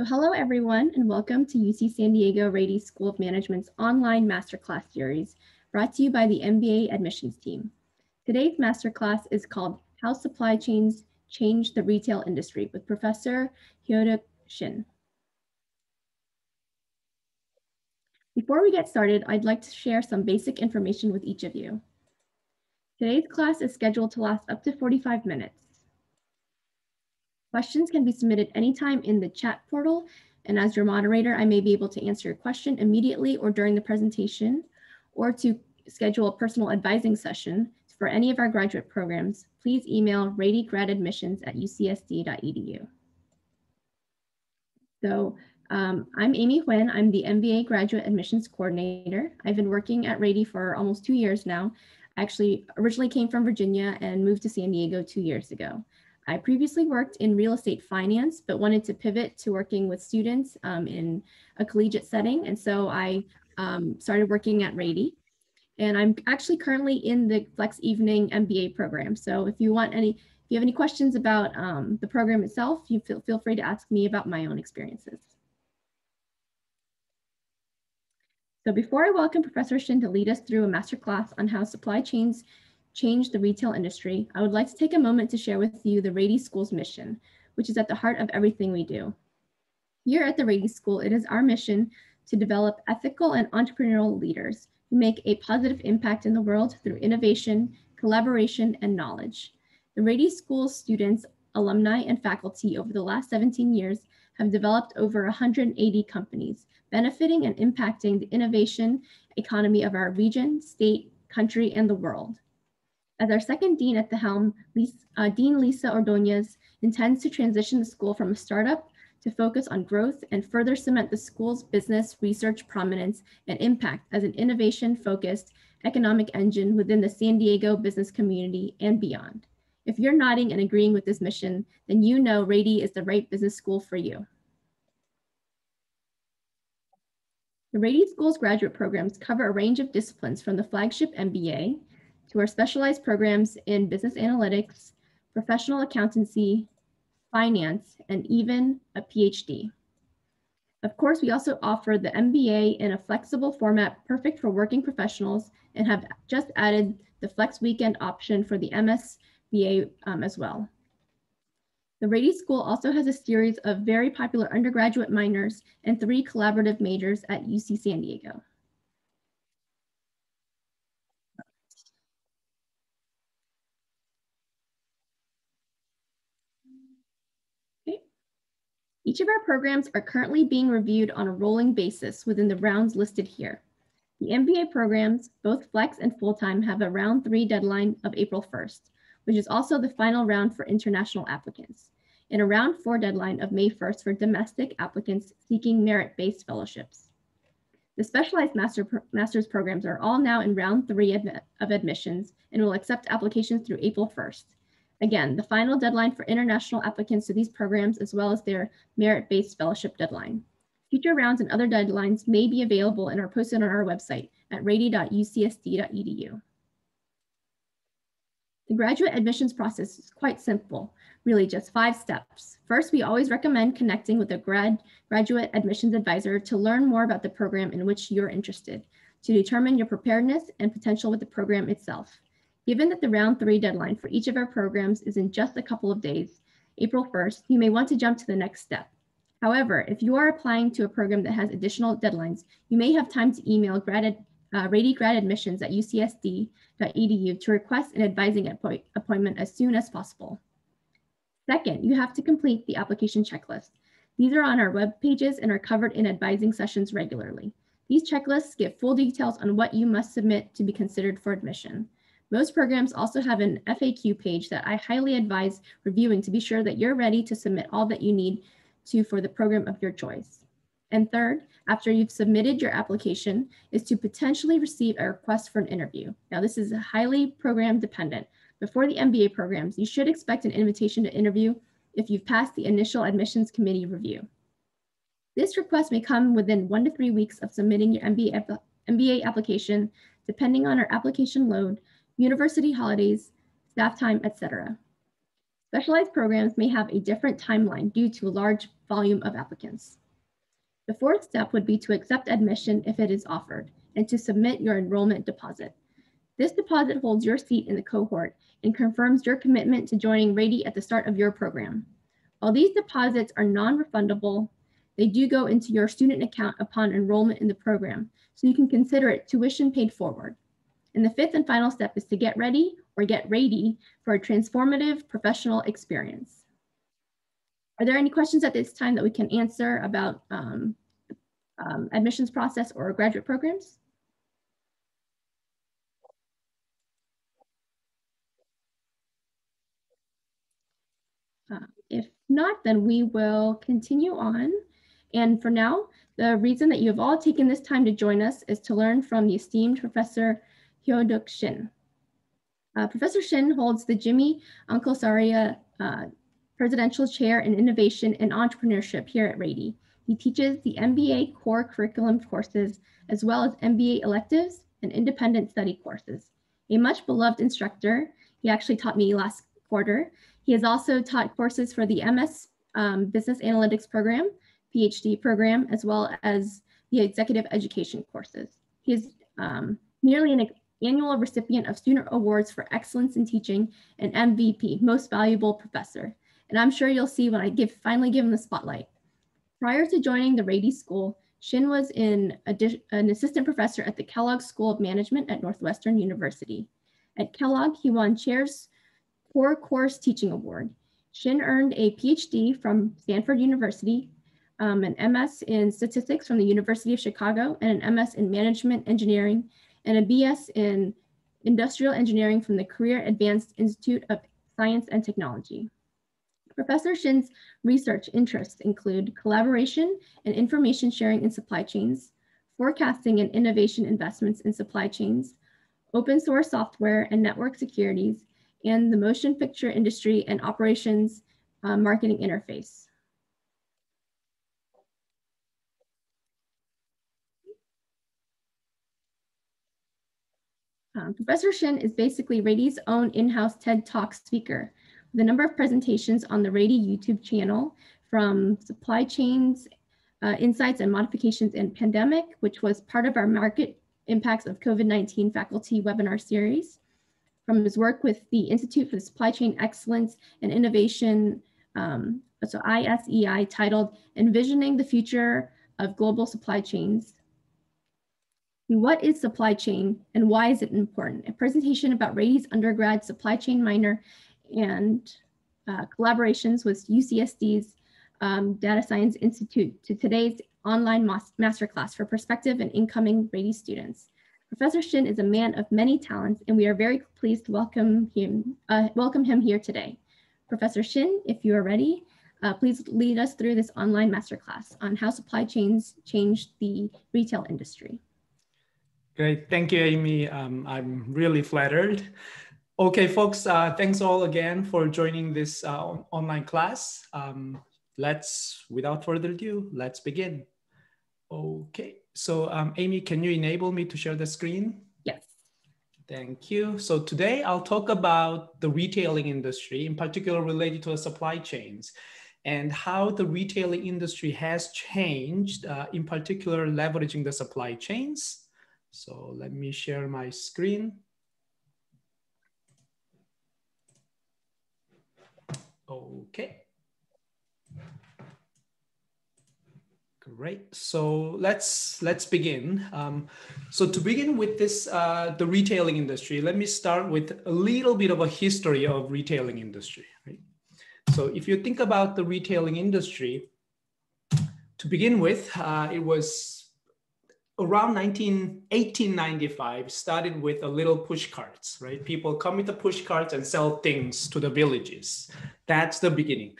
So hello everyone and welcome to UC San Diego Rady School of Management's online masterclass series brought to you by the MBA admissions team. Today's masterclass is called How Supply Chains Change the Retail Industry with Professor Hyoduk Shin. Before we get started, I'd like to share some basic information with each of you. Today's class is scheduled to last up to 45 minutes. Questions can be submitted anytime in the chat portal. And as your moderator, I may be able to answer your question immediately or during the presentation, or to schedule a personal advising session for any of our graduate programs, please email radygradadmissions at ucsd.edu. So um, I'm Aimee Huynh. I'm the MBA Graduate Admissions Coordinator. I've been working at Rady for almost two years now. I actually originally came from Virginia and moved to San Diego two years ago. I previously worked in real estate finance, but wanted to pivot to working with students um, in a collegiate setting. And so I um, started working at Rady. And I'm actually currently in the Flex Evening MBA program. So if you want any, if you have any questions about um, the program itself, you feel, feel free to ask me about my own experiences. So before I welcome Professor Shin to lead us through a masterclass on how supply chains change the retail industry, I would like to take a moment to share with you the Rady School's mission, which is at the heart of everything we do. Here at the Rady School, it is our mission to develop ethical and entrepreneurial leaders who make a positive impact in the world through innovation, collaboration, and knowledge. The Rady School students, alumni, and faculty over the last 17 years have developed over 180 companies, benefiting and impacting the innovation economy of our region, state, country, and the world. As our second dean at the helm, Lisa, uh, Dean Lisa Ordonez intends to transition the school from a startup to focus on growth and further cement the school's business research prominence and impact as an innovation-focused economic engine within the San Diego business community and beyond. If you're nodding and agreeing with this mission, then you know Rady is the right business school for you. The Rady School's graduate programs cover a range of disciplines from the flagship MBA to our specialized programs in business analytics, professional accountancy, finance, and even a PhD. Of course, we also offer the MBA in a flexible format perfect for working professionals and have just added the flex weekend option for the MSBA um, as well. The Rady School also has a series of very popular undergraduate minors and three collaborative majors at UC San Diego. Each of our programs are currently being reviewed on a rolling basis within the rounds listed here. The MBA programs, both flex and full-time, have a round three deadline of April 1st, which is also the final round for international applicants, and a round four deadline of May 1st for domestic applicants seeking merit-based fellowships. The specialized master pro master's programs are all now in round three of, of admissions and will accept applications through April 1st. Again, the final deadline for international applicants to these programs as well as their merit-based fellowship deadline. Future rounds and other deadlines may be available and are posted on our website at rady.ucsd.edu. The graduate admissions process is quite simple, really just five steps. First, we always recommend connecting with a grad, graduate admissions advisor to learn more about the program in which you're interested, to determine your preparedness and potential with the program itself. Given that the round three deadline for each of our programs is in just a couple of days, April 1st, you may want to jump to the next step. However, if you are applying to a program that has additional deadlines, you may have time to email grad, uh, Rady grad admissions at ucsd.edu to request an advising appoint appointment as soon as possible. Second, you have to complete the application checklist. These are on our web pages and are covered in advising sessions regularly. These checklists give full details on what you must submit to be considered for admission. Most programs also have an FAQ page that I highly advise reviewing to be sure that you're ready to submit all that you need to for the program of your choice. And third, after you've submitted your application, is to potentially receive a request for an interview. Now, this is highly program dependent. Before the MBA programs, you should expect an invitation to interview if you've passed the initial admissions committee review. This request may come within one to three weeks of submitting your MBA, MBA application, depending on our application load university holidays, staff time, etc. Specialized programs may have a different timeline due to a large volume of applicants. The fourth step would be to accept admission if it is offered and to submit your enrollment deposit. This deposit holds your seat in the cohort and confirms your commitment to joining Rady at the start of your program. While these deposits are non-refundable, they do go into your student account upon enrollment in the program, so you can consider it tuition paid forward. And the fifth and final step is to get ready or get ready for a transformative professional experience. Are there any questions at this time that we can answer about um, um, admissions process or graduate programs? Uh, if not, then we will continue on. And for now, the reason that you have all taken this time to join us is to learn from the esteemed Professor Hyoduk Shin. Uh, Professor Shin holds the Jimmy Anklesaria uh, Presidential Chair in Innovation and Entrepreneurship here at Rady. He teaches the MBA core curriculum courses, as well as MBA electives and independent study courses. A much beloved instructor, he actually taught me last quarter. He has also taught courses for the MS um, Business Analytics program, PhD program, as well as the executive education courses. He is um, nearly an annual recipient of student awards for excellence in teaching and MVP, most valuable professor. And I'm sure you'll see when I give finally give him the spotlight. Prior to joining the Rady School, Shin was in an assistant professor at the Kellogg School of Management at Northwestern University. At Kellogg, he won Chair's Core Course Teaching Award. Shin earned a PhD from Stanford University, um, an MS in Statistics from the University of Chicago, and an MS in Management Engineering and a BS in Industrial Engineering from the Korea Advanced Institute of Science and Technology. Professor Shin's research interests include collaboration and information sharing in supply chains, forecasting and innovation investments in supply chains, open source software and network securities, and the motion picture industry and operations uh, marketing interface. Professor Shin is basically Rady's own in-house TED Talk speaker. With a number of presentations on the Rady YouTube channel from supply chains, uh, insights and modifications in pandemic, which was part of our market impacts of COVID-19 faculty webinar series, from his work with the Institute for Supply Chain Excellence and Innovation, um, so ISEI, titled Envisioning the Future of Global Supply Chains, what is supply chain and why is it important? A presentation about Rady's undergrad supply chain minor and uh, collaborations with UCSD's um, Data Science Institute to today's online masterclass for prospective and incoming Rady students. Professor Shin is a man of many talents and we are very pleased to welcome him, uh, welcome him here today. Professor Shin, if you are ready, uh, please lead us through this online masterclass on how supply chains change the retail industry. Great. Thank you, Aimee. Um, I'm really flattered. Okay, folks, uh, thanks all again for joining this uh, online class. Um, let's, without further ado, let's begin. Okay, so um, Aimee, can you enable me to share the screen? Yes. Thank you. So today I'll talk about the retailing industry, in particular related to the supply chains and how the retailing industry has changed, uh, in particular leveraging the supply chains so let me share my screen. Okay. Great. So let's let's begin. Um, so to begin with this, uh, the retailing industry, let me start with a little bit of a history of retailing industry. Right? So if you think about the retailing industry, to begin with, uh, it was around 19, 1895 started with a little push carts, right? People come with the push carts and sell things to the villages. That's the beginning.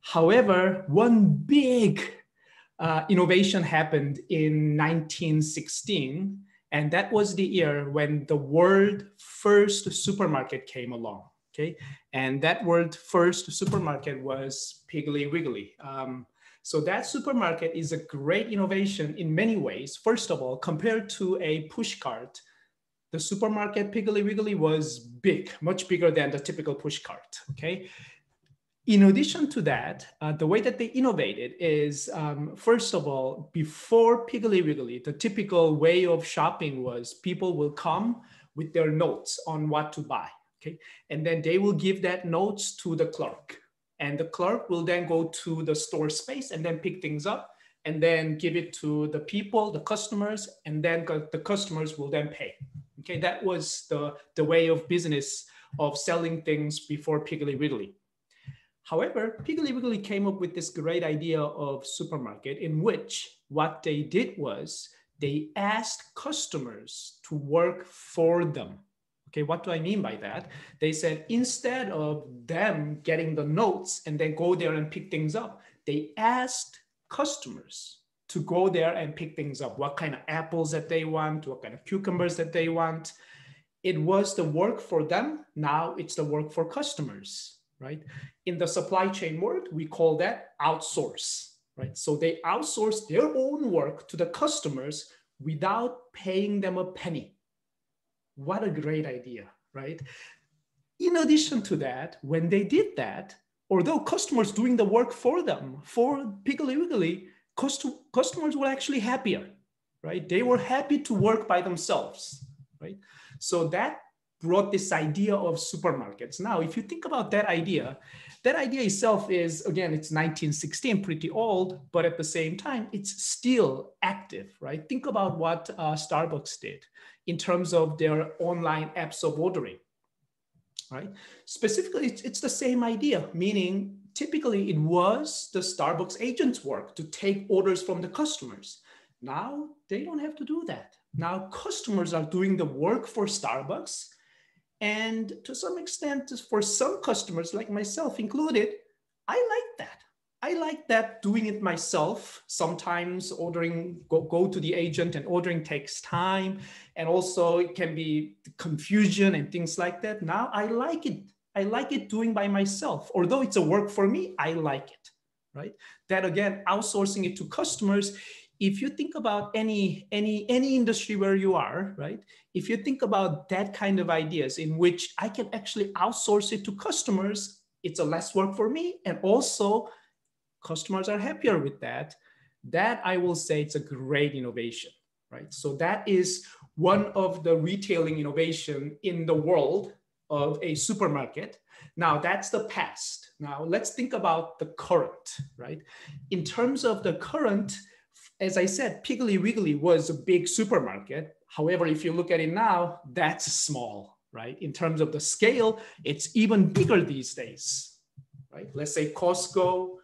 However, one big uh, innovation happened in 1916, and that was the year when the world first supermarket came along. Okay, and that world first supermarket was Piggly Wiggly. Um, so that supermarket is a great innovation in many ways. First of all, compared to a push cart, the supermarket Piggly Wiggly was big, much bigger than the typical push cart, okay? in addition to that, uh, the way that they innovated is, um, first of all, before Piggly Wiggly, the typical way of shopping was people will come with their notes on what to buy, okay? And then they will give that notes to the clerk. And the clerk will then go to the store space and then pick things up and then give it to the people, the customers, and then the customers will then pay. Okay, that was the, the way of business of selling things before Piggly Wiggly. However, Piggly Wiggly came up with this great idea of supermarket in which what they did was they asked customers to work for them. Okay, what do I mean by that? They said instead of them getting the notes and then go there and pick things up, they asked customers to go there and pick things up. What kind of apples that they want, what kind of cucumbers that they want. It was the work for them. Now it's the work for customers right? In the supply chain world, we call that outsource, right? So they outsource their own work to the customers without paying them a penny. What a great idea, right? In addition to that, when they did that, although customers doing the work for them, for Piggly Wiggly, customers were actually happier, right? They were happy to work by themselves, right? So that brought this idea of supermarkets. Now, if you think about that idea, that idea itself is, again, it's 1916, pretty old, but at the same time, it's still active, right? Think about what uh, Starbucks did in terms of their online apps of ordering, right? Specifically, it's, it's the same idea, meaning typically it was the Starbucks agent's work to take orders from the customers. Now they don't have to do that. Now customers are doing the work for Starbucks and to some extent, for some customers like myself included, I like that. I like that doing it myself. Sometimes ordering, go, go to the agent and ordering takes time. And also it can be confusion and things like that. Now I like it. I like it doing by myself. Although it's a work for me, I like it, right? That again, outsourcing it to customers if you think about any any any industry where you are right? If you think about that kind of ideas in which i can actually outsource it to customers it's a less work for me. And also customers are happier with that. That i will say it's a great innovation right? So that is one of the retailing innovation in the world of a supermarket. Now that's the past. Now let's think about the current right? In terms of the current as I said, Piggly Wiggly was a big supermarket. However, if you look at it now, that's small, right? In terms of the scale, it's even bigger these days, right? Let's say Costco,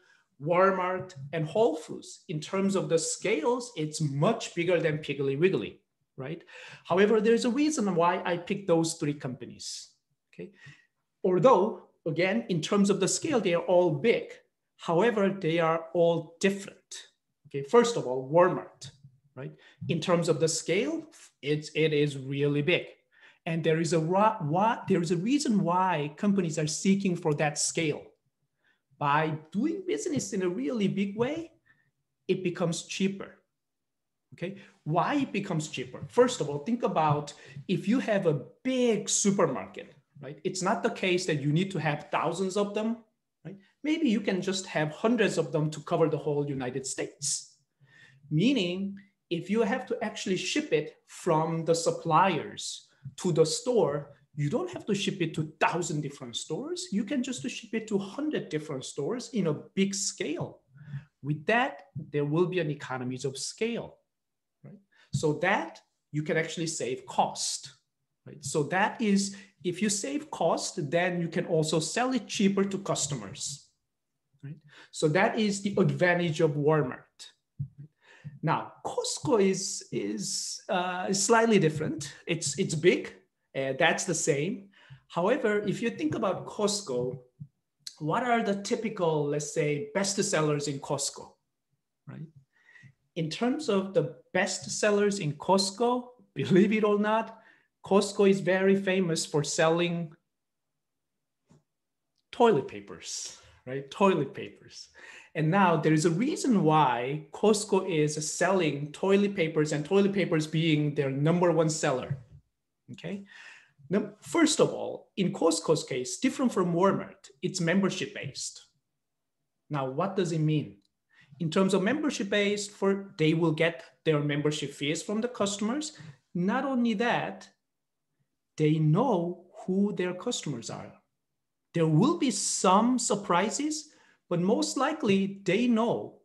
Walmart, and Whole Foods. In terms of the scales, it's much bigger than Piggly Wiggly, right? However, there's a reason why I picked those three companies, okay? Although, again, in terms of the scale, they are all big. However, they are all different Okay, first of all, Walmart, right? In terms of the scale, it's it is really big, and there is a why, there is a reason why companies are seeking for that scale. By doing business in a really big way, it becomes cheaper. Okay, why it becomes cheaper? First of all, think about if you have a big supermarket, right? It's not the case that you need to have thousands of them? Maybe you can just have hundreds of them to cover the whole United States. Meaning, if you have to actually ship it from the suppliers to the store, you don't have to ship it to thousand different stores. You can just ship it to hundred different stores in a big scale. With that, there will be an economies of scale, right? So that you can actually save cost, right? So that is if you save cost, then you can also sell it cheaper to customers. Right? So that is the advantage of Walmart. Now, Costco is, is uh, slightly different. It's, it's big, uh, that's the same. However, if you think about Costco, what are the typical, let's say, best sellers in Costco, right? In terms of the best sellers in Costco, believe it or not, Costco is very famous for selling toilet papers, right? Toilet papers. And now there is a reason why Costco is selling toilet papers and toilet papers being their number one seller. Okay. Now, first of all, in Costco's case, different from Walmart, it's membership based. Now, what does it mean? In terms of membership based, for they will get their membership fees from the customers. Not only that, they know who their customers are. There will be some surprises, but most likely they know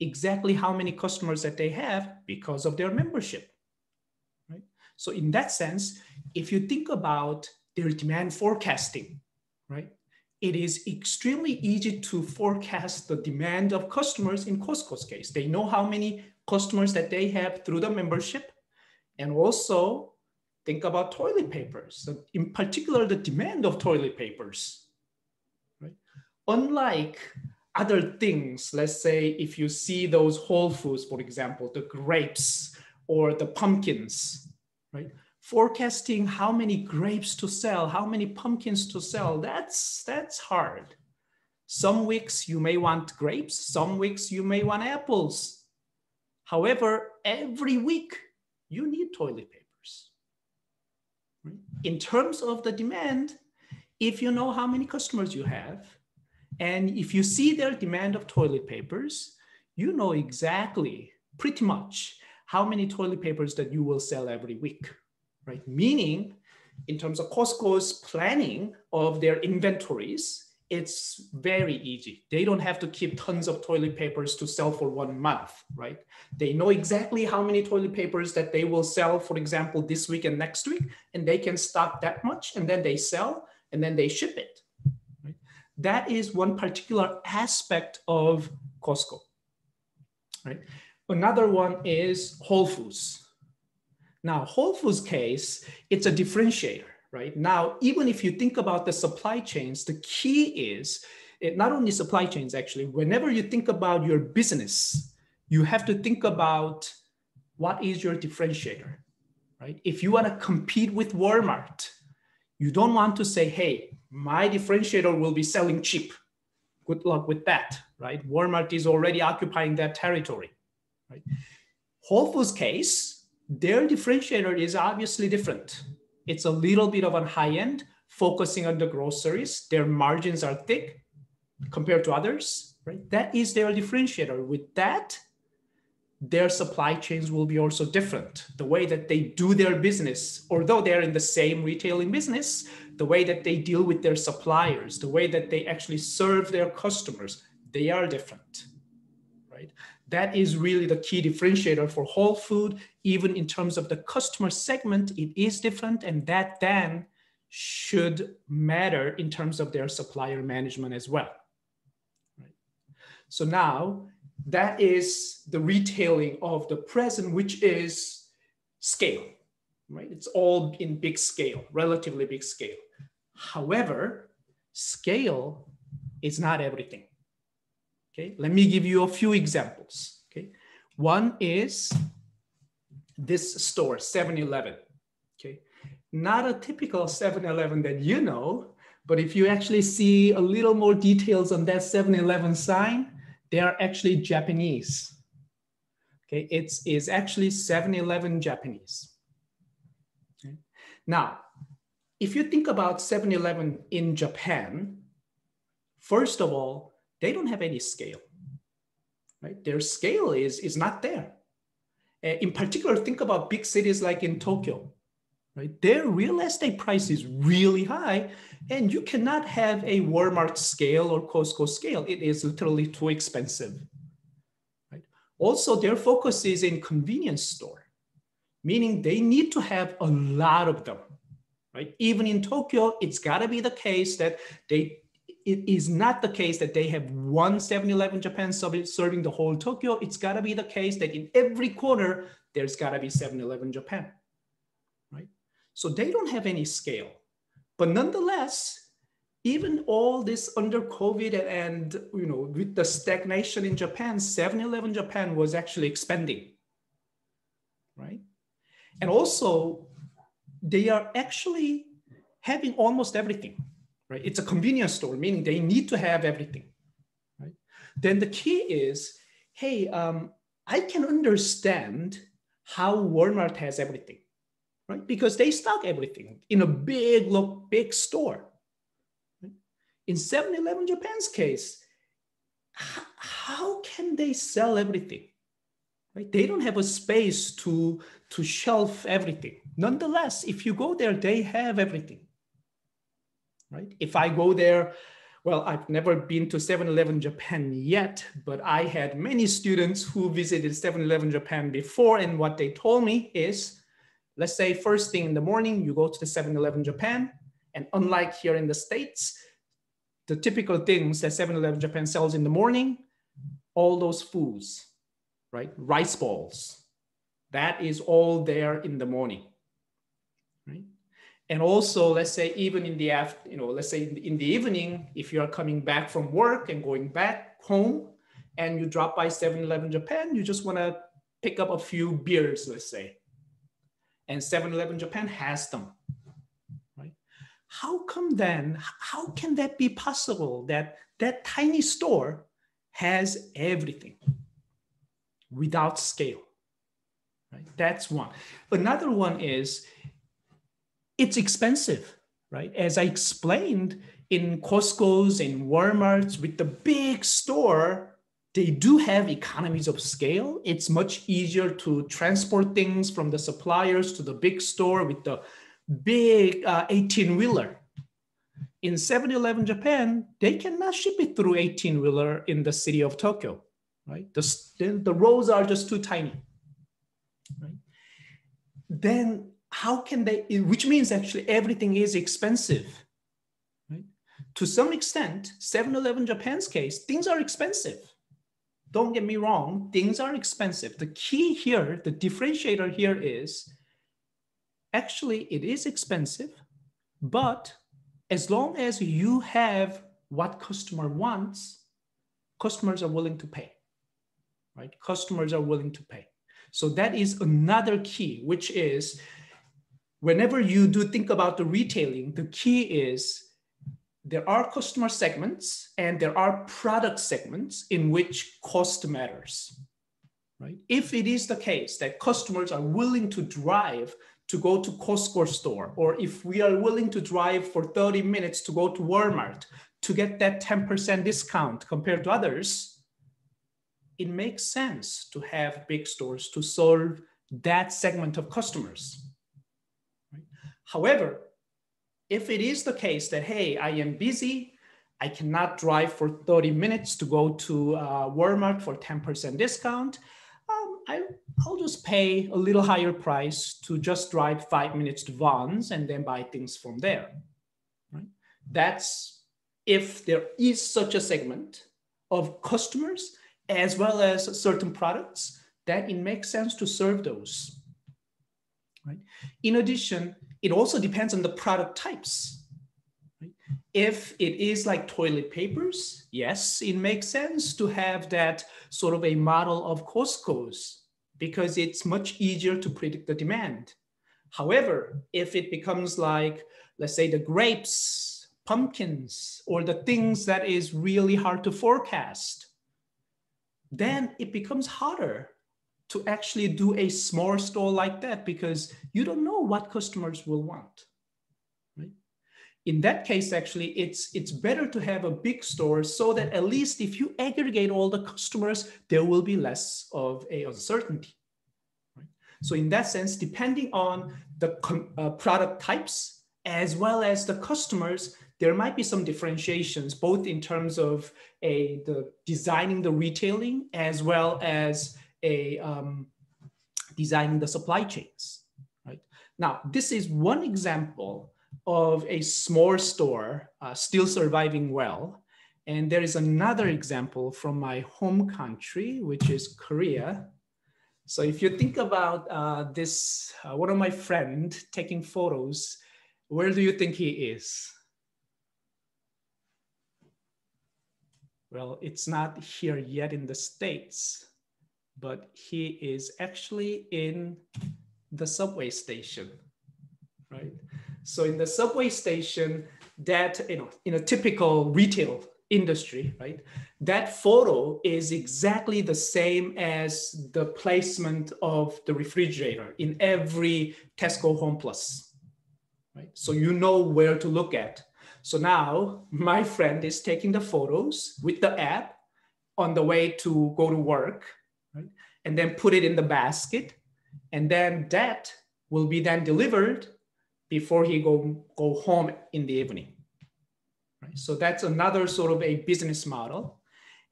exactly how many customers that they have because of their membership. Right? So in that sense, if you think about their demand forecasting, right? It is extremely easy to forecast the demand of customers in Costco's case. They know how many customers that they have through the membership. And also think about toilet papers, in particular, the demand of toilet papers. Right? Unlike other things, let's say if you see those whole foods, for example, the grapes or the pumpkins, right? Forecasting how many grapes to sell, how many pumpkins to sell, that's, that's hard. Some weeks you may want grapes, some weeks you may want apples. However, every week you need toilet papers. In terms of the demand, if you know how many customers you have, and if you see their demand of toilet papers, you know exactly, pretty much, how many toilet papers that you will sell every week, right? Meaning, in terms of Costco's planning of their inventories, it's very easy. They don't have to keep tons of toilet papers to sell for one month, right? They know exactly how many toilet papers that they will sell, for example, this week and next week, and they can stock that much, and then they sell, and then they ship it. That is one particular aspect of Costco. Right? Another one is Whole Foods. Now, Whole Foods case, it's a differentiator, right? Now, even if you think about the supply chains, the key is it, not only supply chains, actually, whenever you think about your business, you have to think about what is your differentiator, right? If you want to compete with Walmart, you don't want to say, hey, my differentiator will be selling cheap. Good luck with that, right? Walmart is already occupying that territory, right? Whole Foods case, their differentiator is obviously different. It's a little bit of a high end, focusing on the groceries. Their margins are thick compared to others, right? That is their differentiator. With that, their supply chains will be also different. The way that they do their business, although they're in the same retailing business, the way that they deal with their suppliers, the way that they actually serve their customers, they are different, right? That is really the key differentiator for Whole Food. Even in terms of the customer segment, it is different, and that then should matter in terms of their supplier management as well. Right? So now that is the retailing of the present, which is scale, right? It's all in big scale, relatively big scale. However, scale is not everything. Okay, let me give you a few examples. Okay, one is this store, 7 Eleven. Okay, not a typical 7 Eleven that you know, but if you actually see a little more details on that 7 Eleven sign, they are actually Japanese. Okay, it's, it's actually 7 Eleven Japanese. Okay. Now, if you think about 7 Eleven in Japan, first of all, they don't have any scale, right? Their scale is, is not there. Uh, in particular, think about big cities like in Tokyo, right? Their real estate price is really high, and you cannot have a Walmart scale or Costco scale. It is literally too expensive, right? Also, their focus is in convenience store, meaning they need to have a lot of them right? Even in Tokyo, it's got to be the case that they it is not the case that they have one 7-Eleven Japan serving the whole Tokyo. It's got to be the case that in every corner, there's got to be 7-Eleven Japan, right? So they don't have any scale. But nonetheless, even all this under COVID and, you know, with the stagnation in Japan, 7-Eleven Japan was actually expanding, right? And also they are actually having almost everything, right? It's a convenience store, meaning they need to have everything, right? Then the key is, hey, um, I can understand how Walmart has everything, right? Because they stock everything in a big, look, big store. In 7-Eleven Japan's case, how can they sell everything? Right? They don't have a space to, to shelf everything. Nonetheless, if you go there, they have everything. Right? If I go there, well, I've never been to 7-Eleven Japan yet, but I had many students who visited 7-Eleven Japan before, and what they told me is, let's say first thing in the morning, you go to the 7-Eleven Japan, and unlike here in the States, the typical things that 7-Eleven Japan sells in the morning, all those foods, right? Rice balls, that is all there in the morning, right? And also, let's say even in the after, you know, let's say in the, in the evening, if you are coming back from work and going back home, and you drop by 7-Eleven Japan, you just want to pick up a few beers, let's say. And 7-Eleven Japan has them, right? How come then, how can that be possible that that tiny store has everything without scale, right? That's one. Another one is it's expensive, right? As I explained in Costco's and Walmart's with the big store, they do have economies of scale. It's much easier to transport things from the suppliers to the big store with the big 18 uh, wheeler. In 7 Eleven Japan, they cannot ship it through 18 wheeler in the city of Tokyo, right? The, the roads are just too tiny, right? Then how can they, eh, which means actually everything is expensive, right? To some extent, 7-Eleven Japan's case, things are expensive. Don't get me wrong, things are expensive. The key here, the differentiator here is actually it is expensive, but as long as you have what customer wants, customers are willing to pay, right? Customers are willing to pay. So that is another key, which is whenever you do think about the retailing, the key is there are customer segments and there are product segments in which cost matters. Right? If it is the case that customers are willing to drive to go to Costco store, or if we are willing to drive for 30 minutes to go to Walmart to get that 10% discount compared to others, it makes sense to have big stores to serve that segment of customers. However, if it is the case that, hey, I am busy, I cannot drive for 30 minutes to go to uh, Walmart for 10% discount, um, I, will just pay a little higher price to just drive five minutes to Vons and then buy things from there. Right? That's if there is such a segment of customers as well as certain products that it makes sense to serve those. Right? In addition, it also depends on the product types. If it is like toilet papers, yes, it makes sense to have that sort of a model of Costco's because it's much easier to predict the demand. However, if it becomes like, let's say the grapes, pumpkins, or the things that is really hard to forecast, then it becomes harder to actually do a small store like that because you don't know what customers will want. Right? In that case, actually, it's, it's better to have a big store so that at least if you aggregate all the customers, there will be less of a uncertainty. Right? So in that sense, depending on the uh, product types as well as the customers, there might be some differentiations, both in terms of a, the designing the retailing as well as a um, designing the supply chains, right? Now, this is one example of a small store uh, still surviving well. And there is another example from my home country, which is Korea. So if you think about uh, this, uh, one of my friend taking photos, where do you think he is? Well, it's not here yet in the States but he is actually in the subway station, right? So in the subway station, that you know, in a typical retail industry, right? That photo is exactly the same as the placement of the refrigerator in every Tesco Home Plus, right? So you know where to look at. So now my friend is taking the photos with the app on the way to go to work? And then put it in the basket. And then that will be then delivered before he go, go home in the evening. Right? So that's another sort of a business model.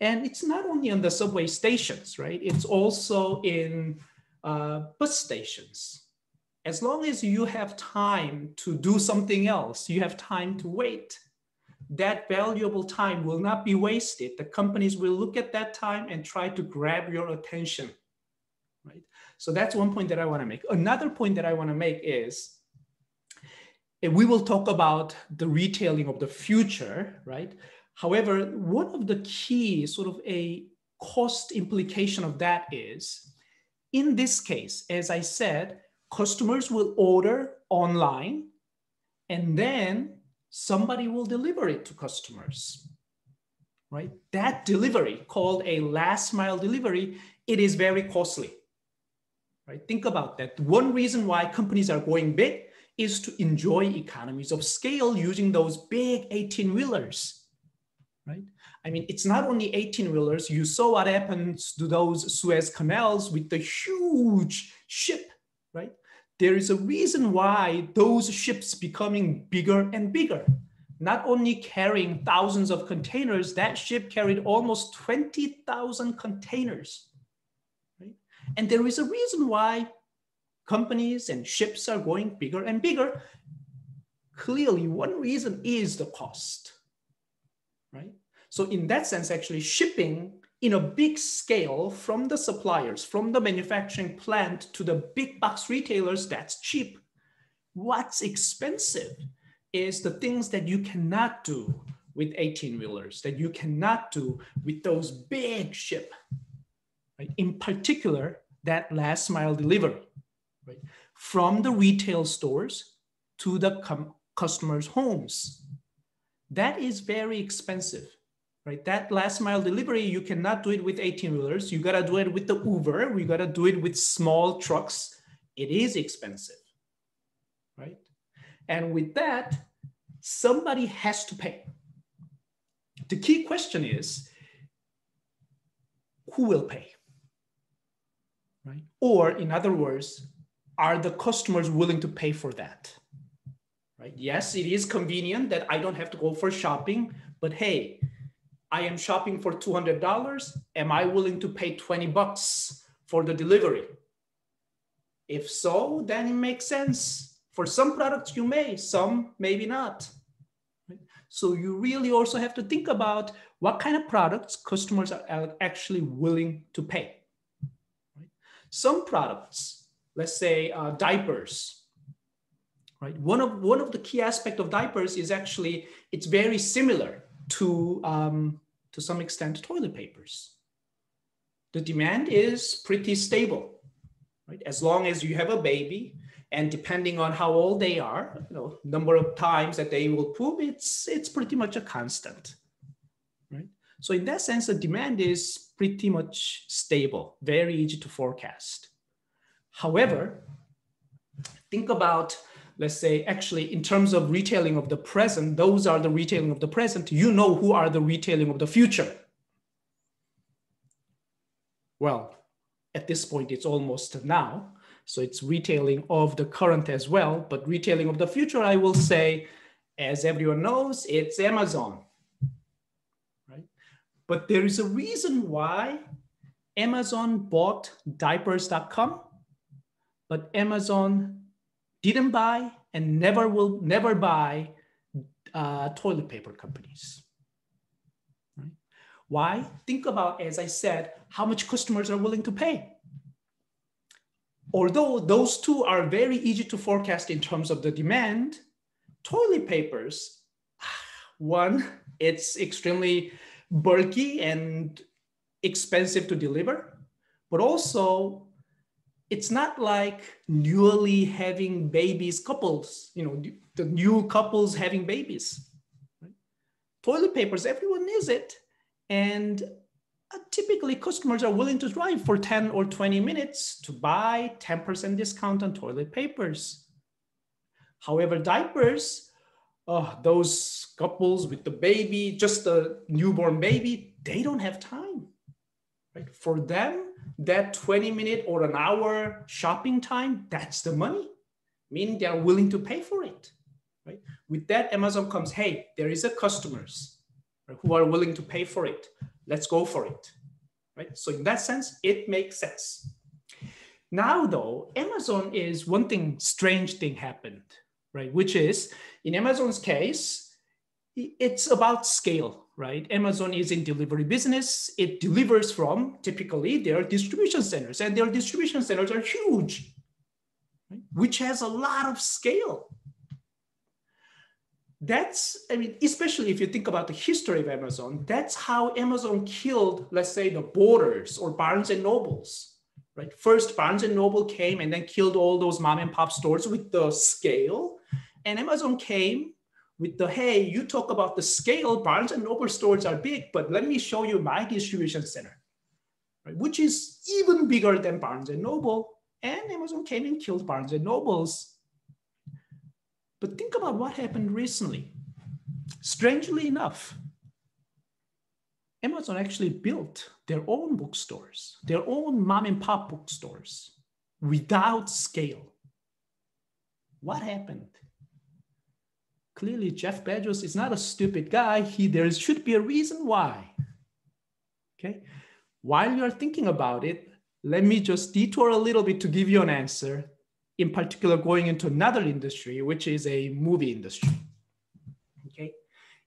And it's not only on the subway stations, right? It's also in uh, bus stations. As long as you have time to do something else, you have time to wait, that valuable time will not be wasted. The companies will look at that time and try to grab your attention, right? So that's one point that I wanna make. Another point that I wanna make is, we will talk about the retailing of the future, right? However, one of the key sort of a cost implication of that is, in this case, as I said, customers will order online and then somebody will deliver it to customers, right? That delivery called a last mile delivery, it is very costly, right? Think about that. One reason why companies are going big is to enjoy economies of scale using those big 18 wheelers, right? I mean, it's not only 18 wheelers. You saw what happens to those Suez canals with the huge ship, right? There is a reason why those ships becoming bigger and bigger. Not only carrying thousands of containers, that ship carried almost 20,000 containers, right? And there is a reason why companies and ships are going bigger and bigger. Clearly, one reason is the cost, right? So in that sense, actually shipping in a big scale from the suppliers, from the manufacturing plant to the big box retailers, that's cheap. What's expensive is the things that you cannot do with 18 wheelers, that you cannot do with those big ship. Right? In particular, that last mile delivery right? From the retail stores to the customers' homes. That is very expensive, right? That last mile delivery, you cannot do it with 18 wheelers. You gotta do it with the Uber. We gotta do it with small trucks. It is expensive, right? And with that, somebody has to pay. The key question is, who will pay? Right? Or in other words, are the customers willing to pay for that? Right? Yes, it is convenient that I don't have to go for shopping, but hey, I am shopping for $200. Am I willing to pay 20 bucks for the delivery? If so, then it makes sense. For some products, you may, some maybe not. So you really also have to think about what kind of products customers are actually willing to pay. Some products let's say uh, diapers, right? One of, one of the key aspect of diapers is actually, it's very similar to, um, to some extent, toilet papers. The demand is pretty stable, right? As long as you have a baby and depending on how old they are, you know, number of times that they will poop, it's, it's pretty much a constant, right? So in that sense, the demand is pretty much stable, very easy to forecast. However, think about, let's say, actually in terms of retailing of the present, those are the retailing of the present. You know who are the retailing of the future. Well, at this point, it's almost now. So it's retailing of the current as well, but retailing of the future, I will say, as everyone knows, it's Amazon, right? But there is a reason why Amazon bought diapers.com but Amazon didn't buy and never will never buy uh, toilet paper companies. Right? Why? Think about, as I said, how much customers are willing to pay. Although those two are very easy to forecast in terms of the demand, toilet papers, one, it's extremely bulky and expensive to deliver, but also it's not like newly having babies couples, you know, the new couples having babies. Right? Toilet papers, everyone needs it. And uh, typically customers are willing to drive for 10 or 20 minutes to buy 10% discount on toilet papers. However, diapers, oh, those couples with the baby, just a newborn baby, they don't have time. Right? For them, that 20 minute or an hour shopping time, that's the money, meaning they are willing to pay for it. Right? With that, Amazon comes, hey, there is a customers right, who are willing to pay for it. Let's go for it. Right? So in that sense, it makes sense. Now though, Amazon is one thing, strange thing happened, right? Which is in Amazon's case, it's about scale, right? Amazon is in delivery business. It delivers from typically their distribution centers, and their distribution centers are huge, right? which has a lot of scale. That's, I mean, especially if you think about the history of Amazon, that's how Amazon killed, let's say, the Borders or Barnes and Nobles, right? First, Barnes and Noble came and then killed all those mom and pop stores with the scale, and Amazon came with the hey, you talk about the scale, Barnes and Noble stores are big, but let me show you my distribution center, right? which is even bigger than Barnes and Noble. And Amazon came and killed Barnes and Nobles. But think about what happened recently. Strangely enough, Amazon actually built their own bookstores, their own mom and pop bookstores without scale. What happened? Clearly Jeff Bezos is not a stupid guy. He, there should be a reason why. Okay. While you're thinking about it, let me just detour a little bit to give you an answer, in particular going into another industry, which is a movie industry. Okay.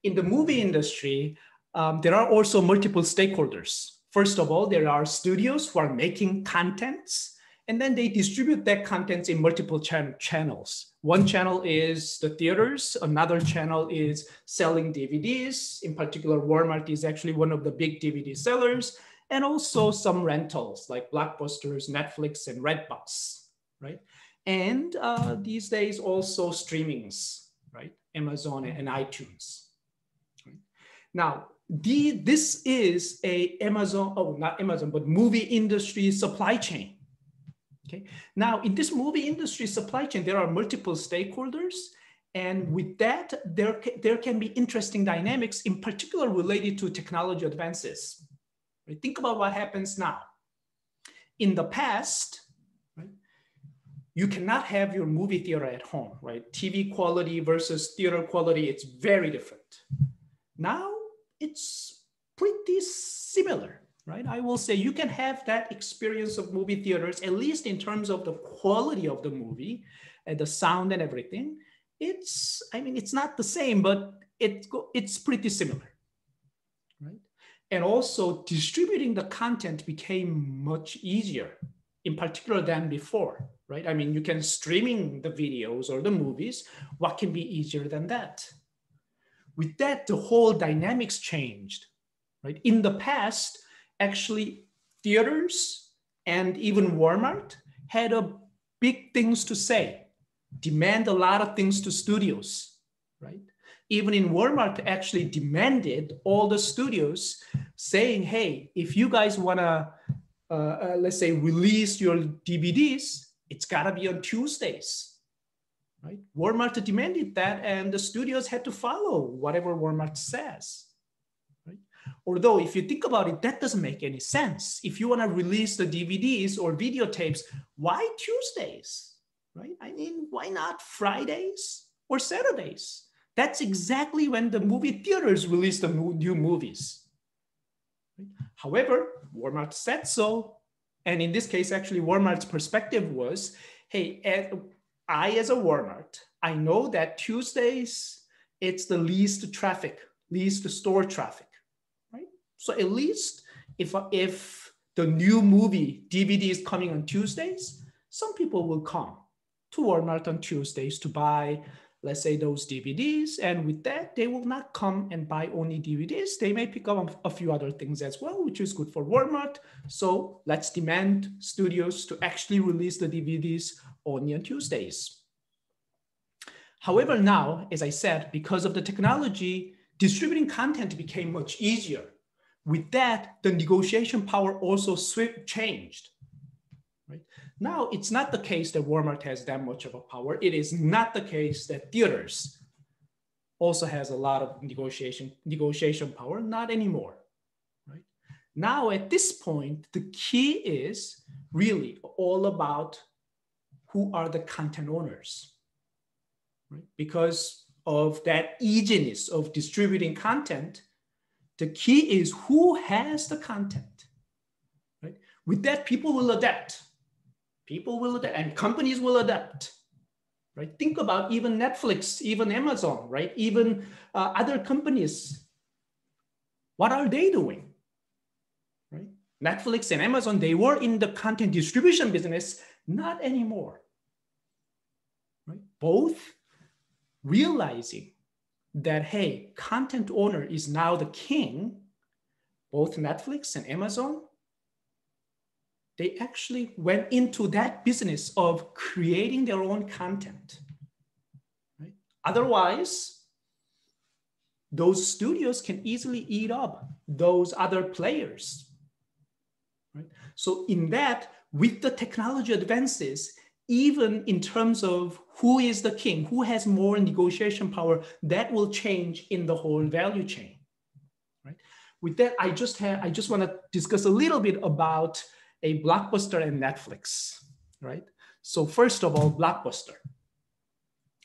In the movie industry, um, there are also multiple stakeholders. First of all, there are studios who are making contents and then they distribute that content in multiple ch- channels. One channel is the theaters, another channel is selling DVDs. In particular, Walmart is actually one of the big DVD sellers, and also some rentals like Blockbusters, Netflix, and Redbox, right? And uh, these days also streamings, right? Amazon and iTunes. Now, the, this is a Amazon, oh, not Amazon, but movie industry supply chain Okay. Now, in this movie industry supply chain, there are multiple stakeholders. And with that, there, there can be interesting dynamics, in particular related to technology advances. Right? Think about what happens now. In the past, right, you cannot have your movie theater at home, right? TV quality versus theater quality, it's very different. Now, it's pretty similar right? I will say you can have that experience of movie theaters, at least in terms of the quality of the movie and the sound and everything. It's, I mean, it's not the same, but it, it's pretty similar, right? And also distributing the content became much easier, in particular than before, right? I mean, you can streaming the videos or the movies. What can be easier than that? With that, the whole dynamics changed, right? In the past, actually theaters and even Walmart had a big things to say, demand a lot of things to studios, right? Even in Walmart actually demanded all the studios saying, hey, if you guys wanna, uh, uh, let's say, release your DVDs, it's gotta be on Tuesdays, right? Walmart demanded that and the studios had to follow whatever Walmart says. Although, if you think about it, that doesn't make any sense. If you want to release the DVDs or videotapes, why Tuesdays? Right? I mean, why not Fridays or Saturdays? That's exactly when the movie theaters release the new movies. However, Walmart said so. And in this case, actually, Walmart's perspective was hey, I, as a Walmart, I know that Tuesdays, it's the least traffic, least store traffic. So at least if, if the new movie DVD is coming on Tuesdays, some people will come to Walmart on Tuesdays to buy, let's say, those DVDs. And with that, they will not come and buy only DVDs. They may pick up a few other things as well, which is good for Walmart. So let's demand studios to actually release the DVDs only on Tuesdays. However, now, as I said, because of the technology, distributing content became much easier. With that, the negotiation power also swift changed. Right? Now, it's not the case that Walmart has that much of a power. It is not the case that theaters also has a lot of negotiation, negotiation power, not anymore. Right? Now, at this point, the key is really all about who are the content owners, right? Because of that easiness of distributing content, the key is who has the content, right? With that, people will adapt. People will adapt, and companies will adapt, right? Think about even Netflix, even Amazon, right? Even uh, other companies. What are they doing? Right? Netflix and Amazon, they were in the content distribution business, not anymore. Right? Both realizing that, hey, content owner is now the king, both Netflix and Amazon, they actually went into that business of creating their own content. Right? Otherwise, those studios can easily eat up those other players. Right? So in that, with the technology advances, even in terms of who is the king, who has more negotiation power, that will change in the whole value chain. Right? With that, I just have I just want to discuss a little bit about a blockbuster and Netflix. Right. So first of all, blockbuster.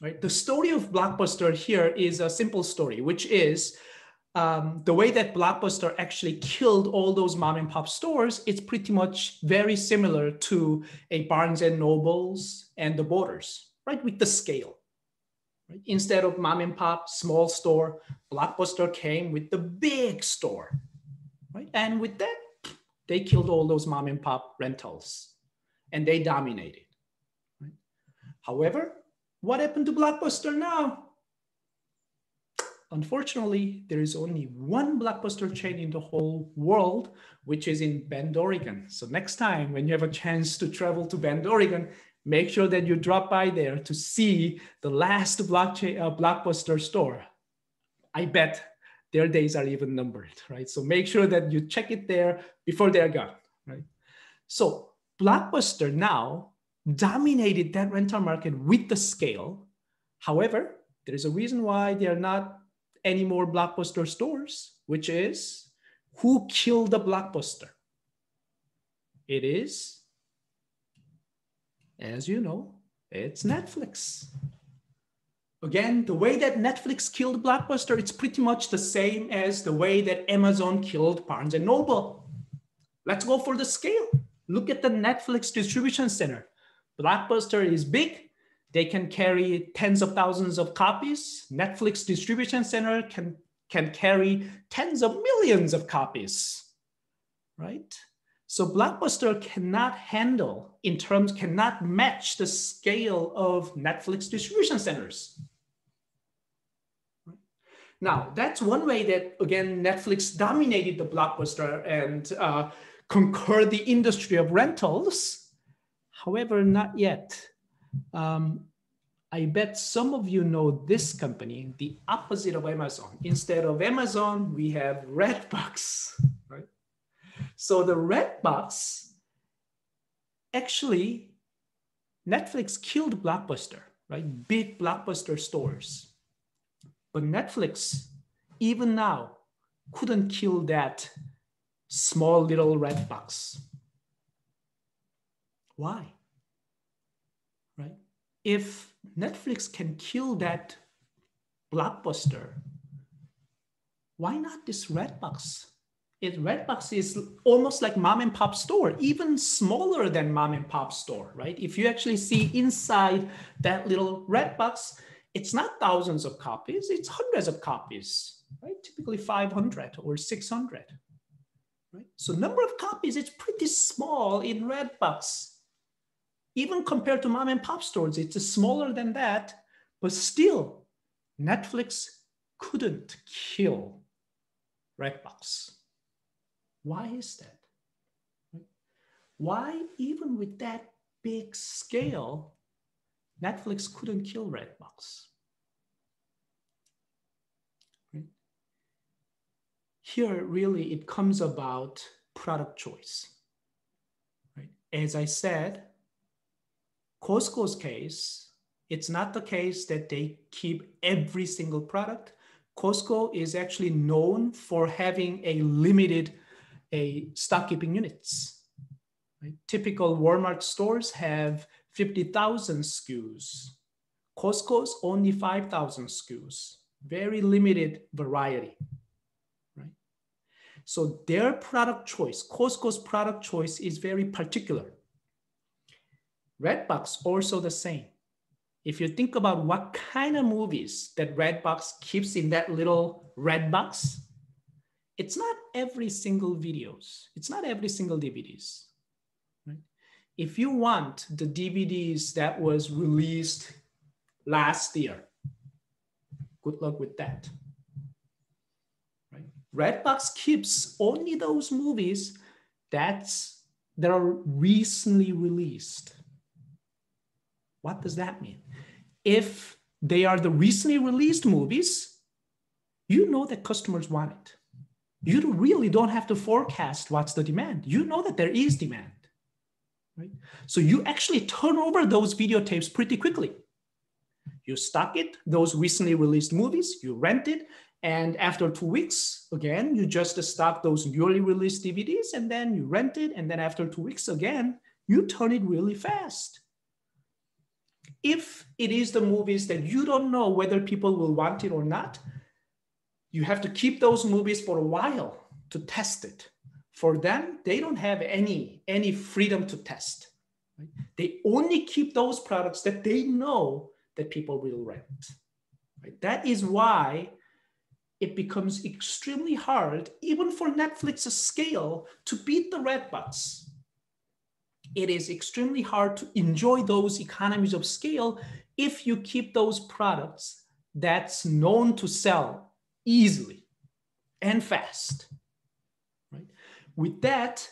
Right. The story of blockbuster here is a simple story, which is um, the way that Blockbuster actually killed all those mom and pop stores, it's pretty much very similar to a Barnes and Nobles and the Borders, right? With the scale. Right? Instead of mom and pop, small store, Blockbuster came with the big store, right? And with that, they killed all those mom and pop rentals and they dominated. Right? However, what happened to Blockbuster now? Unfortunately, there is only one blockbuster chain in the whole world, which is in Bend, Oregon. So next time when you have a chance to travel to Bend, Oregon, make sure that you drop by there to see the last blockchain, uh, blockbuster store. I bet their days are even numbered, right? So make sure that you check it there before they're gone, right? So Blockbuster now dominated that rental market with the scale. However, there is a reason why they are not any more blockbuster stores, which is who killed the blockbuster? It is, as you know, it's Netflix. Again, the way that Netflix killed Blockbuster, it's pretty much the same as the way that Amazon killed Barnes and Noble. Let's go for the scale. Look at the Netflix distribution center. Blockbuster is big, they can carry tens of thousands of copies. Netflix distribution center can, can carry tens of millions of copies, right? So Blockbuster cannot handle, in terms, cannot match the scale of Netflix distribution centers. Now, that's one way that, again, Netflix dominated the Blockbuster and uh, conquered the industry of rentals. However, not yet. Um, I bet some of you know this company, the opposite of Amazon. Instead of Amazon, we have Redbox, right? So the Redbox, actually, Netflix killed Blockbuster, right? Big Blockbuster stores. But Netflix, even now, couldn't kill that small little Redbox. Why? If Netflix can kill that blockbuster, why not this Redbox? It Redbox is almost like mom and pop store, even smaller than mom and pop store, right? If you actually see inside that little Redbox, it's not thousands of copies, it's hundreds of copies, right? Typically 500 or 600, right? So number of copies, it's pretty small in Redbox even compared to mom and pop stores, it's smaller than that, but still, Netflix couldn't kill Redbox. Why is that? Why, even with that big scale, Netflix couldn't kill Redbox? Here, really, it comes about product choice. As I said, Costco's case, it's not the case that they keep every single product. Costco is actually known for having a limited a stock keeping units. Right? Typical Walmart stores have 50,000 SKUs. Costco's only 5,000 SKUs. Very limited variety. Right? So their product choice, Costco's product choice is very particular. Redbox also the same. If you think about what kind of movies that Redbox keeps in that little red box, it's not every single videos. It's not every single DVDs. If you want the DVDs that was released last year, good luck with that. Right? Redbox keeps only those movies that's that are recently released. What does that mean? If they are the recently released movies, you know that customers want it you really don't have to forecast what's the demand. You know that there is demand, right? So you actually turn over those videotapes pretty quickly. You stock it, those recently released movies, you rent it, and after two weeks, again, you just stock those newly released DVDs, and then you rent it, and then after two weeks again, you turn it really fast. If it is the movies that you don't know whether people will want it or not, you have to keep those movies for a while to test it. For them, they don't have any, any freedom to test. Right? They only keep those products that they know that people will rent. Right? That is why it becomes extremely hard, even for Netflix's scale, to beat the red Redbox. It is extremely hard to enjoy those economies of scale if you keep those products that's known to sell easily and fast. Right? With that,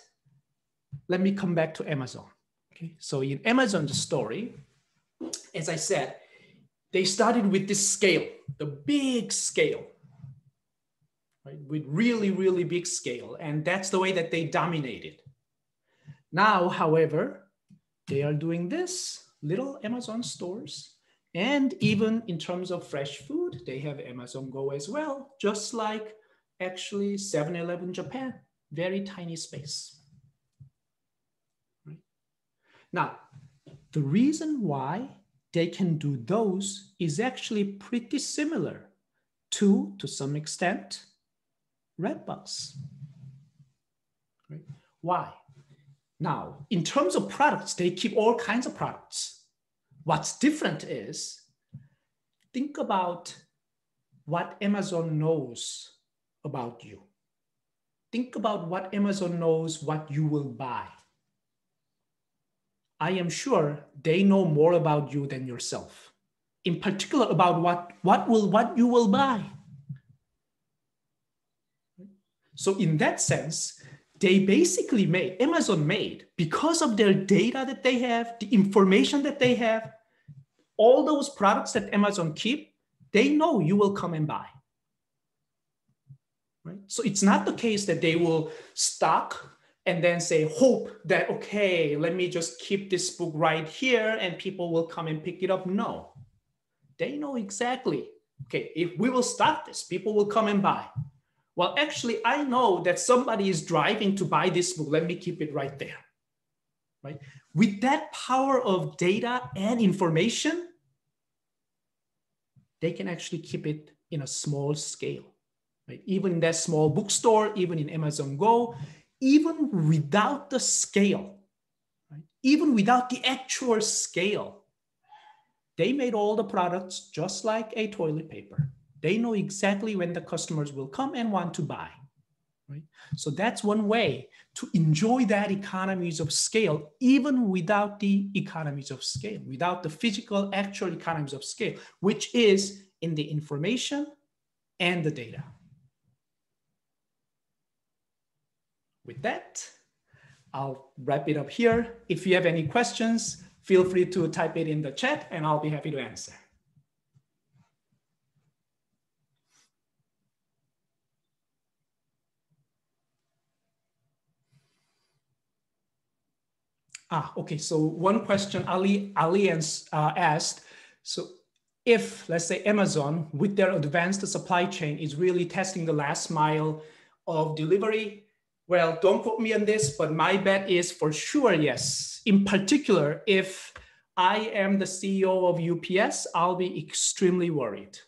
let me come back to Amazon. Okay, so in Amazon's story, as I said, they started with this scale, the big scale, right? With really, really big scale. And that's the way that they dominated. Now, however, they are doing this little Amazon stores and even in terms of fresh food, they have Amazon Go as well, just like actually 7-Eleven Japan, very tiny space. Right? Now, the reason why they can do those is actually pretty similar to, to some extent, Redbox. Right? Why? Now, in terms of products, they keep all kinds of products. What's different is think about what Amazon knows about you. Think about what Amazon knows what you will buy. I am sure they know more about you than yourself. In particular about what, what will what you will buy. So in that sense, they basically made, Amazon made, because of their data that they have, the information that they have, all those products that Amazon keep, they know you will come and buy. Right? So it's not the case that they will stock and then say, hope that, okay, let me just keep this book right here and people will come and pick it up. No, they know exactly, okay, if we will stock this, people will come and buy. Well, actually, I know that somebody is driving to buy this book. Let me keep it right there. Right? With that power of data and information, they can actually keep it in a small scale. Right? Even in that small bookstore, even in Amazon Go, even without the scale, right? even without the actual scale, they made all the products just like a toilet paper. They know exactly when the customers will come and want to buy. Right? So that's one way to enjoy that economies of scale, even without the economies of scale, without the physical actual economies of scale, which is in the information and the data. With that, I'll wrap it up here. If you have any questions, feel free to type it in the chat and I'll be happy to answer. Ah, okay. So one question Ali uh, asked. So if let's say Amazon with their advanced supply chain is really testing the last mile of delivery, Well, don't quote me on this, but my bet is for sure yes. In particular, if I am the CEO of UPS, I'll be extremely worried.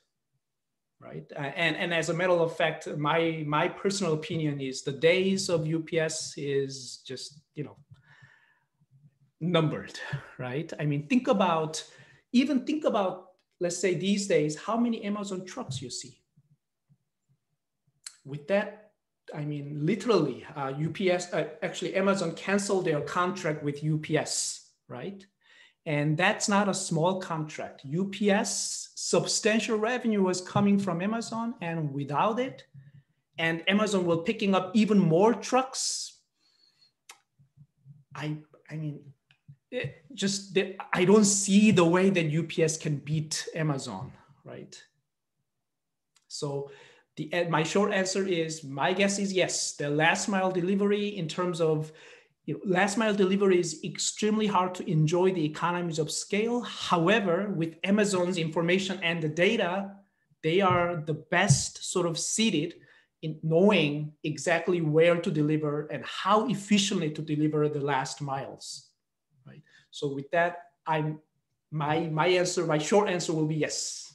Right. Uh, and, and as a matter of fact, my my personal opinion is the days of UPS is just, you know, numbered, right? I mean, think about even think about, let's say these days, how many Amazon trucks you see. With that I mean, literally, uh, UPS, uh, actually, Amazon canceled their contract with UPS, right? And that's not a small contract. UPS, substantial revenue was coming from Amazon, and without it, and Amazon will picking up even more trucks. I, I mean, it just the, I don't see the way that UPS can beat Amazon, right? So the, eh, my short answer is my guess is yes. The last mile delivery, in terms of you know, last mile delivery, is extremely hard to enjoy the economies of scale. However, with Amazon's information and the data, they are the best sort of seated in knowing exactly where to deliver and how efficiently to deliver the last miles. So with that, I'm my my answer, my short answer will be yes.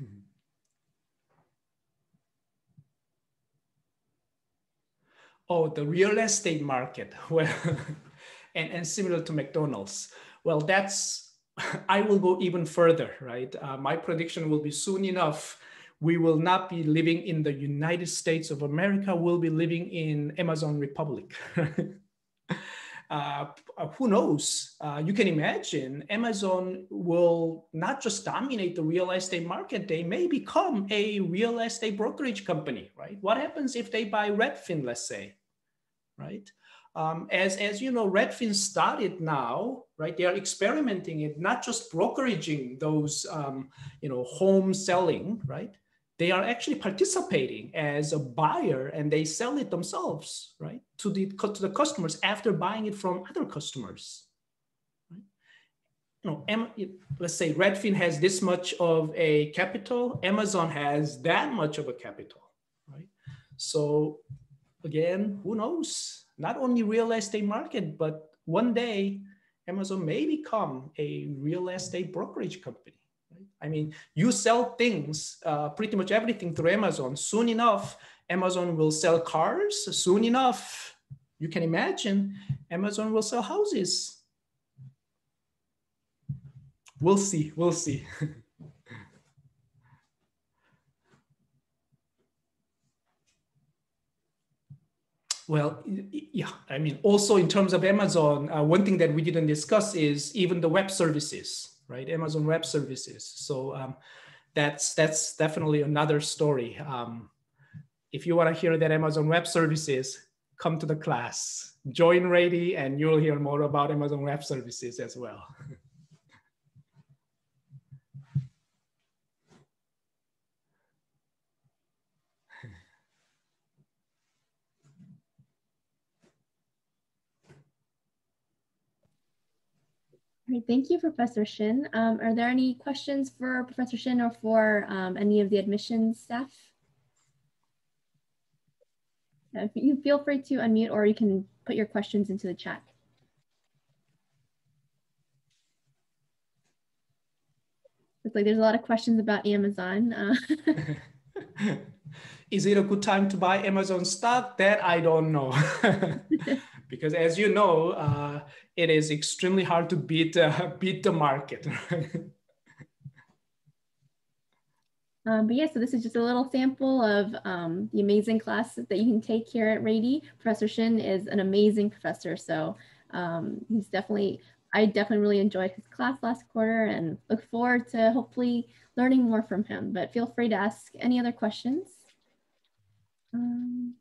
oh, the real estate market, well, and, and similar to McDonald's. Well, that's, I will go even further, right? Uh, my prediction will be soon enough, we will not be living in the United States of America, we'll be living in Amazon Republic. Uh, who knows? Uh, you can imagine Amazon will not just dominate the real estate market, they may become a real estate brokerage company, right? What happens if they buy Redfin, let's say? right? Um, as, as you know, Redfin started now, right? They are experimenting it, not just brokeraging those, um, you know, home selling, right? They are actually participating as a buyer and they sell it themselves, right? To the, to the customers after buying it from other customers. Right? You know, let's say Redfin has this much of a capital, Amazon has that much of a capital, right? So again, who knows? Not only real estate market, but one day Amazon may become a real estate brokerage company. I mean, you sell things, uh, pretty much everything through Amazon. Soon enough, Amazon will sell cars. Soon enough, you can imagine Amazon will sell houses. We'll see. We'll see. Well, yeah, I mean, also in terms of Amazon, uh, one thing that we didn't discuss is even the web services, right? Amazon Web Services. So um, that's that's definitely another story. Um, if you want to hear that Amazon Web Services, come to the class, join Rady, and you'll hear more about Amazon Web Services as well. Great, thank you, Professor Shin. Um, are there any questions for Professor Shin or for um, any of the admissions staff? Uh, you feel free to unmute or you can put your questions into the chat. Looks like there's a lot of questions about Amazon. Uh, Is it a good time to buy Amazon stock? That I don't know. because as you know, uh, it is extremely hard to beat uh, beat the market. um, but yeah, so this is just a little sample of um, the amazing classes that you can take here at Rady. Professor Shin is an amazing professor, so um, he's definitely, I definitely really enjoyed his class last quarter and look forward to hopefully learning more from him. But feel free to ask any other questions. Um,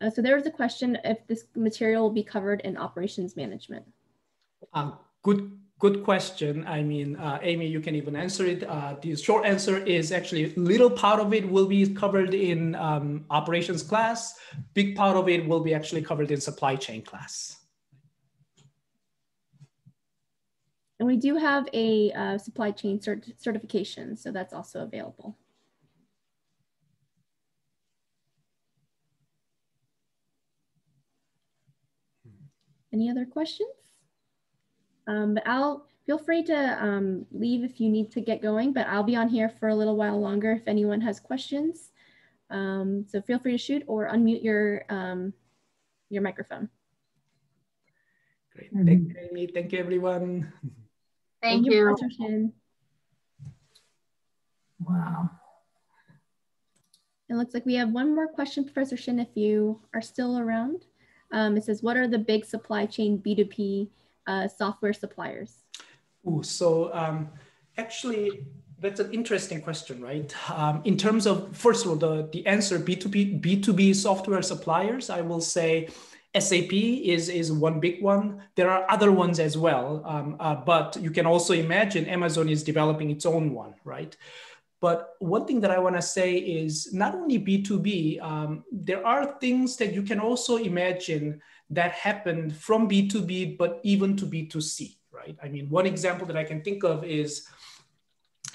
uh, so there was a question if this material will be covered in operations management. Um, good, good question. I mean, uh, Aimee, you can even answer it. Uh, the short answer is actually little part of it will be covered in um, operations class. Big part of it will be actually covered in supply chain class. And we do have a uh, supply chain cert certification, so that's also available. Any other questions? Um, but I'll feel free to um, leave if you need to get going, but I'll be on here for a little while longer if anyone has questions. Um, so feel free to shoot or unmute your, um, your microphone. Great. Thank you, Aimee. Thank you, everyone. Thank, Thank you. you. Wow. It looks like we have one more question, Professor Shin, if you are still around. Um, it says, what are the big supply chain B2B uh, software suppliers? Ooh, so um, actually, that's an interesting question, right? Um, in terms of, first of all, the, the answer B2B, B2B software suppliers, I will say SAP is, is one big one. There are other ones as well, um, uh, but you can also imagine Amazon is developing its own one, right? But one thing that I want to say is not only B2B, um, there are things that you can also imagine that happened from B2B, but even to B2C, right? I mean, one example that I can think of is,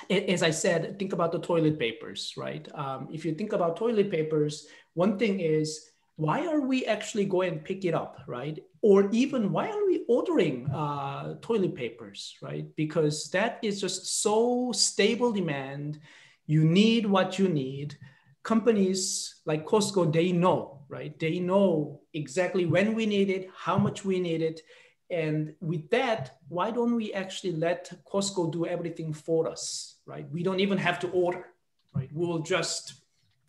as I said, think about the toilet papers, right? Um, if you think about toilet papers, one thing is, why are we actually going and pick it up, right? Or even why are we ordering uh, toilet papers, right? Because that is just so stable demand you need what you need. Companies like Costco, they know, right? They know exactly when we need it, how much we need it. And with that, why don't we actually let Costco do everything for us, right? We don't even have to order, right? We will just,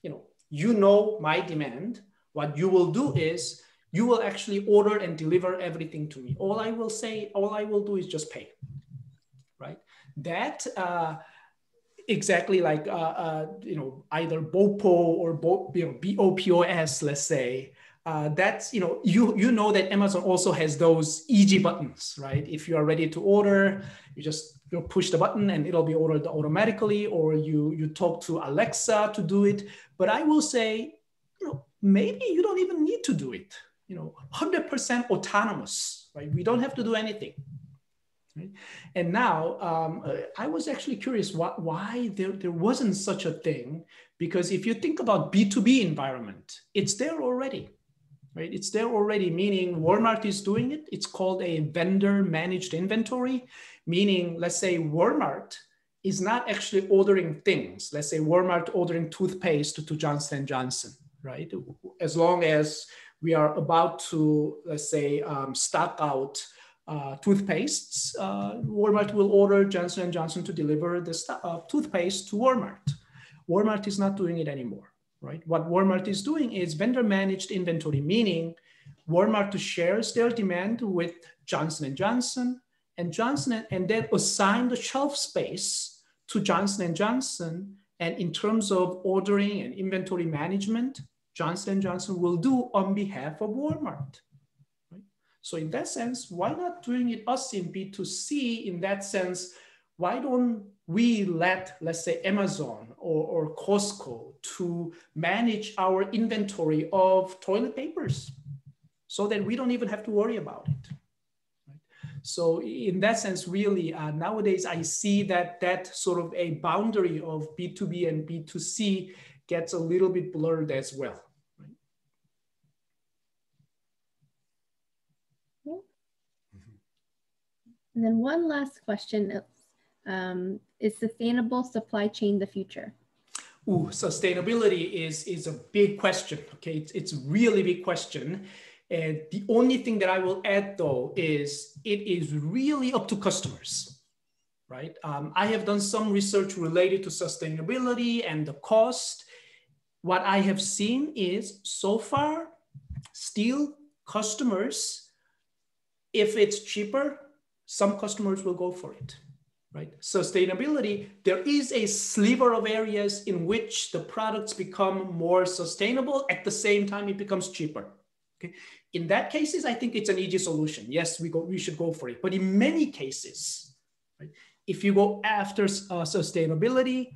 you know, you know my demand. What you will do is you will actually order and deliver everything to me. All I will say, all I will do is just pay, right? That uh, exactly like uh, uh, you know either BOPO or Bo, you know, BOPOS, let's say. Uh, that's you know you you know that Amazon also has those easy buttons, right? If you are ready to order, you just you push the button and it'll be ordered automatically, or you you talk to Alexa to do it. But I will say, you know, maybe you don't even need to do it. You know, 100% autonomous, right? We don't have to do anything. Right? And now um, uh, I was actually curious why, why there, there wasn't such a thing, because if you think about B2B environment, it's there already, right? It's there already, meaning Walmart is doing it. It's called a vendor managed inventory, meaning let's say Walmart is not actually ordering things. Let's say Walmart ordering toothpaste to Johnson & Johnson, right? As long as we are about to, let's say, um, stock out uh, toothpastes, uh, Walmart will order Johnson & Johnson to deliver the uh, toothpaste to Walmart. Walmart is not doing it anymore, right? What Walmart is doing is vendor managed inventory, meaning Walmart shares their demand with Johnson & Johnson and Johnson and then assign the shelf space to Johnson & Johnson. And in terms of ordering and inventory management, Johnson & Johnson will do on behalf of Walmart. So in that sense, why not doing it us in B2C in that sense? Why don't we let, let's say, Amazon or, or Costco to manage our inventory of toilet papers so that we don't even have to worry about it? So in that sense, really, uh, nowadays I see that that sort of a boundary of B2B and B2C gets a little bit blurred as well. And then one last question um, is sustainable supply chain the future? Ooh, sustainability is, is a big question. Okay, it's, it's really big question. And the only thing that I will add though is it is really up to customers, right? Um, I have done some research related to sustainability and the cost. What I have seen is so far, still customers, if it's cheaper, some customers will go for it, right? Sustainability, there is a sliver of areas in which the products become more sustainable. At the same time, it becomes cheaper. Okay. In that cases, I think it's an easy solution. Yes, we go, we should go for it. But in many cases, right, if you go after uh, sustainability,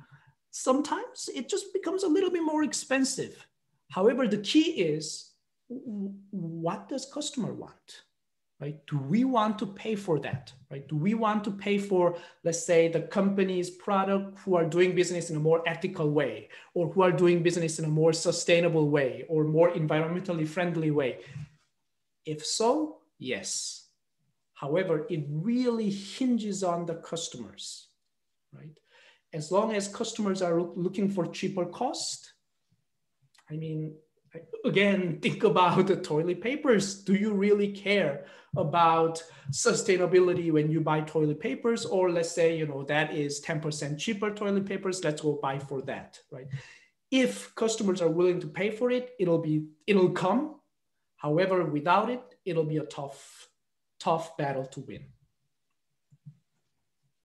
sometimes it just becomes a little bit more expensive. However, the key is what does customer want? Right? Do we want to pay for that, right? Do we want to pay for, let's say, the company's product who are doing business in a more ethical way, or who are doing business in a more sustainable way, or more environmentally friendly way? If so, yes. However, it really hinges on the customers, right? As long as customers are looking for cheaper cost, I mean, again, think about the toilet papers. Do you really care about sustainability when you buy toilet papers? Or let's say, you know, that is 10% cheaper toilet papers, let's go buy for that, right? If customers are willing to pay for it, it'll be, it'll come. However, without it, it'll be a tough, tough battle to win.